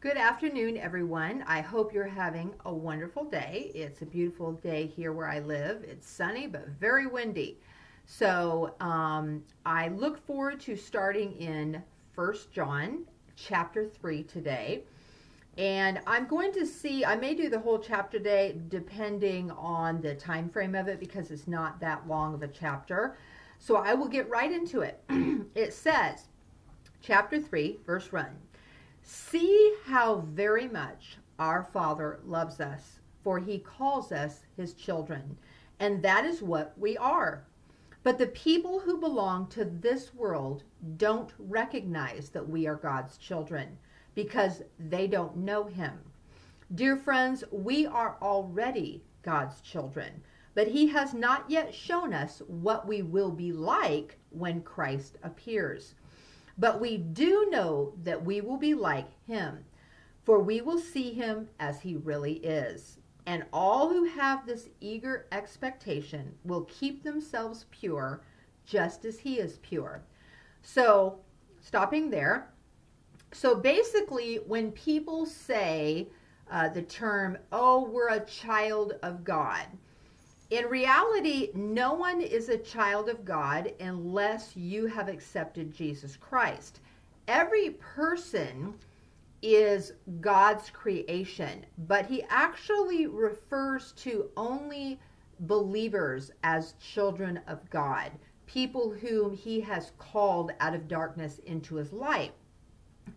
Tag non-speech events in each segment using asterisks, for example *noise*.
Good afternoon, everyone. I hope you're having a wonderful day. It's a beautiful day here where I live. It's sunny but very windy. So um, I look forward to starting in First John chapter 3 today. And I'm going to see, I may do the whole chapter today depending on the time frame of it because it's not that long of a chapter. So I will get right into it. *clears throat* it says, chapter 3, verse 1 See how very much our Father loves us, for he calls us his children, and that is what we are. But the people who belong to this world don't recognize that we are God's children because they don't know him. Dear friends, we are already God's children, but he has not yet shown us what we will be like when Christ appears. But we do know that we will be like him, for we will see him as he really is. And all who have this eager expectation will keep themselves pure, just as he is pure. So, stopping there. So, basically, when people say uh, the term, oh, we're a child of God, in reality, no one is a child of God unless you have accepted Jesus Christ. Every person is God's creation, but he actually refers to only believers as children of God, people whom he has called out of darkness into his light.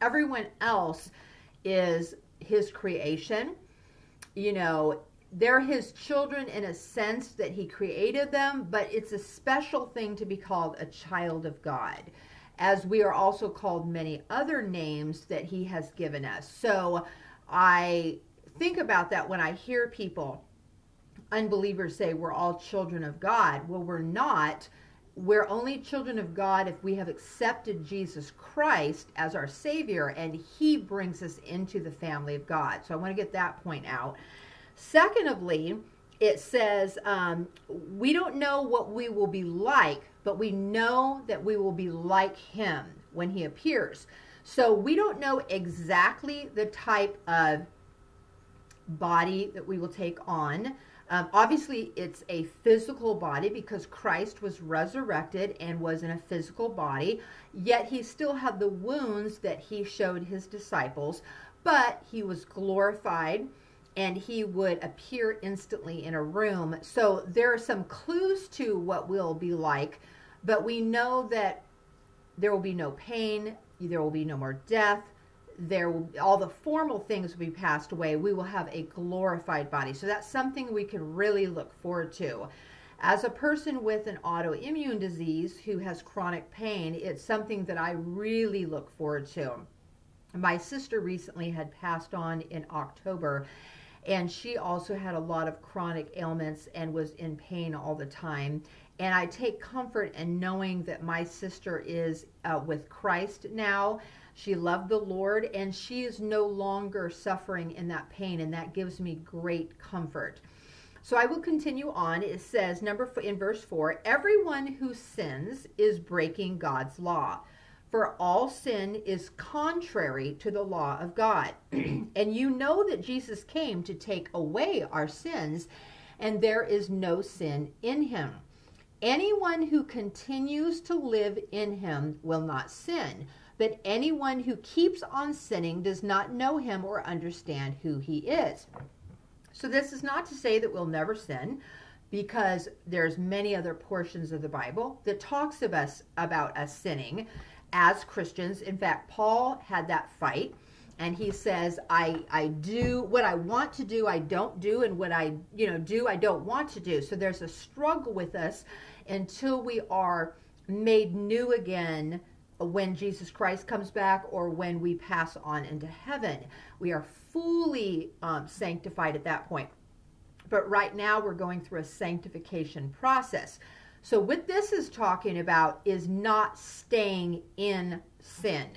Everyone else is his creation. You know, they're his children in a sense that he created them, but it's a special thing to be called a child of God, as we are also called many other names that he has given us. So I think about that when I hear people, unbelievers say, we're all children of God. Well, we're not. We're only children of God if we have accepted Jesus Christ as our Savior, and He brings us into the family of God. So I want to get that point out. Secondly, it says, um, we don't know what we will be like, but we know that we will be like him when he appears. So we don't know exactly the type of body that we will take on. Um, obviously, it's a physical body because Christ was resurrected and was in a physical body, yet he still had the wounds that he showed his disciples, but he was glorified and he would appear instantly in a room. So there are some clues to what we'll be like, but we know that there will be no pain, there will be no more death, there will all the formal things will be passed away. We will have a glorified body. So that's something we can really look forward to. As a person with an autoimmune disease who has chronic pain, it's something that I really look forward to. My sister recently had passed on in October, and she also had a lot of chronic ailments and was in pain all the time. And I take comfort in knowing that my sister is uh, with Christ now. She loved the Lord and she is no longer suffering in that pain, and that gives me great comfort. So I will continue on. It says, number in verse 4 everyone who sins is breaking God's law for all sin is contrary to the law of God. *clears throat* and you know that Jesus came to take away our sins, and there is no sin in him. Anyone who continues to live in him will not sin, but anyone who keeps on sinning does not know him or understand who he is. So this is not to say that we'll never sin because there's many other portions of the Bible that talks of us about us sinning as Christians. In fact, Paul had that fight and he says i i do what i want to do i don't do and what i you know do i don't want to do. So there's a struggle with us until we are made new again when jesus christ comes back or when we pass on into heaven. We are fully um, sanctified at that point. But right now we're going through a sanctification process so what this is talking about is not staying in sin.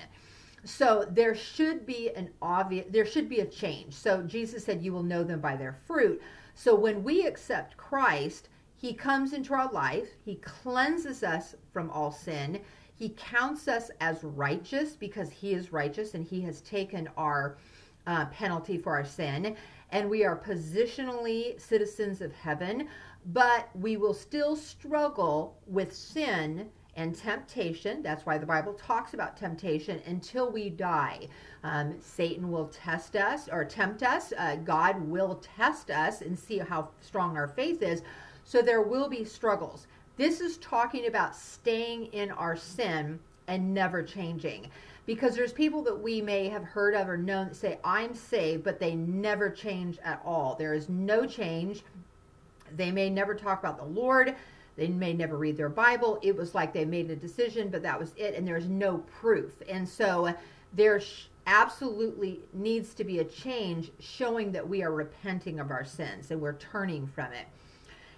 So there should be an obvious there should be a change. So Jesus said you will know them by their fruit. So when we accept Christ, he comes into our life, he cleanses us from all sin. He counts us as righteous because he is righteous and he has taken our uh, penalty for our sin, and we are positionally citizens of heaven, but we will still struggle with sin and temptation. That's why the Bible talks about temptation until we die. Um, Satan will test us or tempt us. Uh, God will test us and see how strong our faith is. So there will be struggles. This is talking about staying in our sin and never changing. Because there's people that we may have heard of or known that say, I'm saved, but they never change at all. There is no change. They may never talk about the Lord. They may never read their Bible. It was like they made a decision, but that was it, and there's no proof. And so uh, there absolutely needs to be a change showing that we are repenting of our sins and we're turning from it.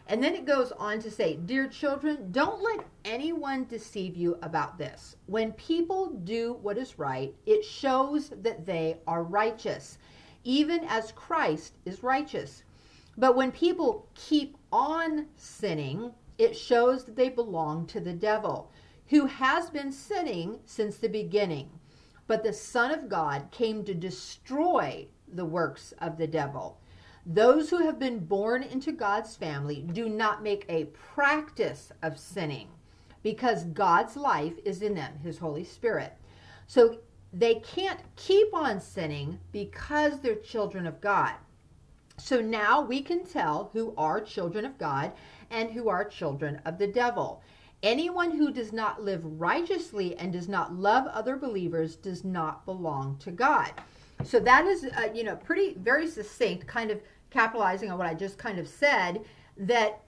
And then it goes on to say, Dear children, don't let anyone deceive you about this. When people do what is right, it shows that they are righteous, even as Christ is righteous. But when people keep on sinning, it shows that they belong to the devil, who has been sinning since the beginning. But the Son of God came to destroy the works of the devil. Those who have been born into God's family do not make a practice of sinning because God's life is in them, His Holy Spirit. So they can't keep on sinning because they're children of God. So now we can tell who are children of God and who are children of the devil. Anyone who does not live righteously and does not love other believers does not belong to God. So that is, uh, you know, pretty, very succinct, kind of capitalizing on what I just kind of said, that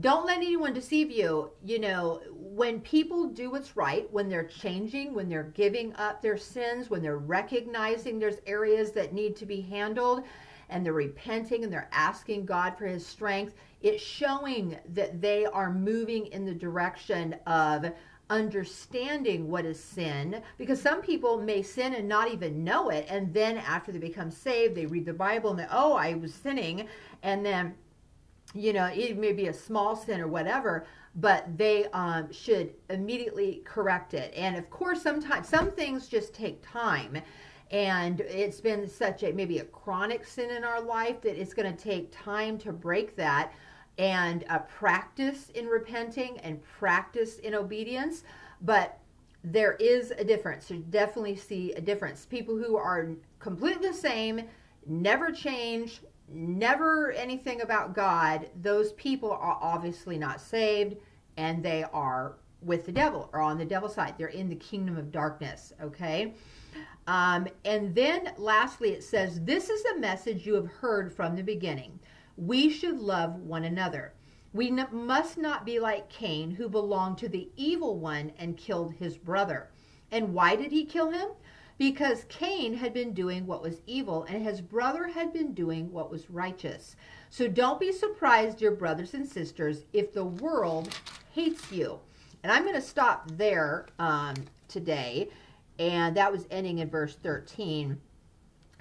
don't let anyone deceive you. You know, when people do what's right, when they're changing, when they're giving up their sins, when they're recognizing there's areas that need to be handled, and they're repenting and they're asking God for his strength, it's showing that they are moving in the direction of understanding what is sin because some people may sin and not even know it and then after they become saved they read the bible and they oh i was sinning and then you know it may be a small sin or whatever but they um, should immediately correct it. And of course sometimes some things just take time and it's been such a maybe a chronic sin in our life that it's going to take time to break that. And uh, practice in repenting and practice in obedience. But there is a difference. You definitely see a difference. People who are completely the same never change never anything about god those people are obviously not saved and they are with the devil or on the devil's side. They're in the kingdom of darkness okay um, and then lastly, it says, This is a message you have heard from the beginning. We should love one another. We must not be like Cain, who belonged to the evil one and killed his brother. And why did he kill him? Because Cain had been doing what was evil, and his brother had been doing what was righteous. So don't be surprised, dear brothers and sisters, if the world hates you. And I'm going to stop there um, today and that was ending in verse 13.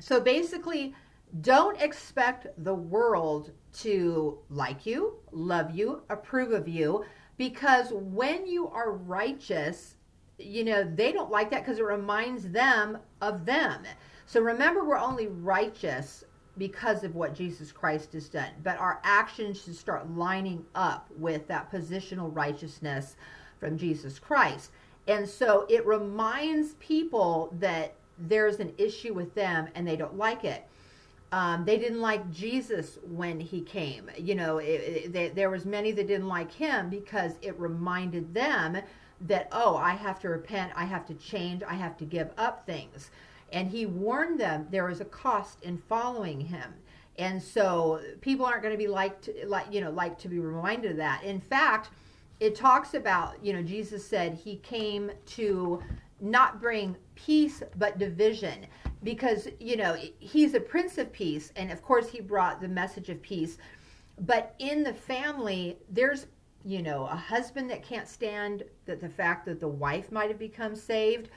So basically, don't expect the world to like you, love you, approve of you, because when you are righteous, you know, they don't like that because it reminds them of them. So remember, we're only righteous because of what Jesus Christ has done, but our actions should start lining up with that positional righteousness from Jesus Christ. And so it reminds people that there's an issue with them and they don't like it. Um, they didn't like Jesus when he came. You know, it, it, they, there was many that didn't like him because it reminded them that oh, I have to repent, I have to change, I have to give up things. And he warned them there is a cost in following him. And so people aren't going to be like to, like you know like to be reminded of that. In fact, it talks about, you know, Jesus said he came to not bring peace but division because, you know, he's a prince of peace. And of course, he brought the message of peace. But in the family, there's, you know, a husband that can't stand that the fact that the wife might have become saved,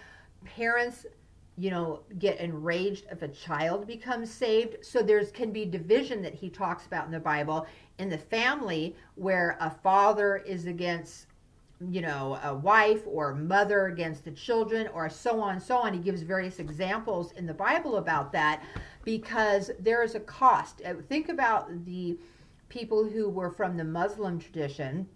parents you know get enraged if a child becomes saved so there's can be division that he talks about in the bible in the family where a father is against you know, a wife or mother against the children or so on so on. He gives various examples in the Bible about that because there is a cost. Uh, think about the people who were from the Muslim tradition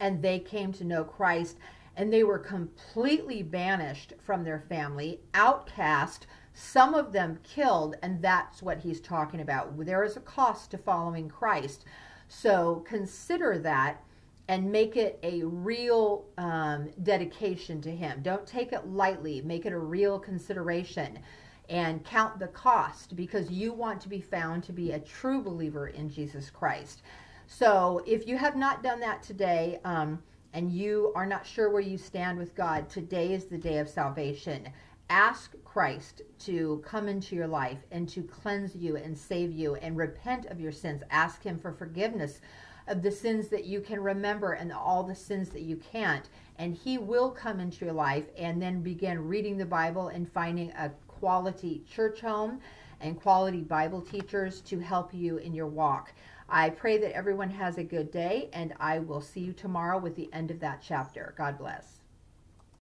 and they came to know Christ and they were completely banished from their family, outcast, some of them killed, and that's what he's talking about. There is a cost to following Christ. So consider that and make it a real um, dedication to Him. Don't take it lightly, make it a real consideration and count the cost because you want to be found to be a true believer in Jesus Christ. So if you have not done that today, um, and you are not sure where you stand with God, today is the day of salvation. Ask Christ to come into your life and to cleanse you and save you and repent of your sins. Ask Him for forgiveness of the sins that you can remember and all the sins that you can't. And He will come into your life and then begin reading the Bible and finding a quality church home and quality Bible teachers to help you in your walk. I pray that everyone has a good day, and I will see you tomorrow with the end of that chapter. God bless.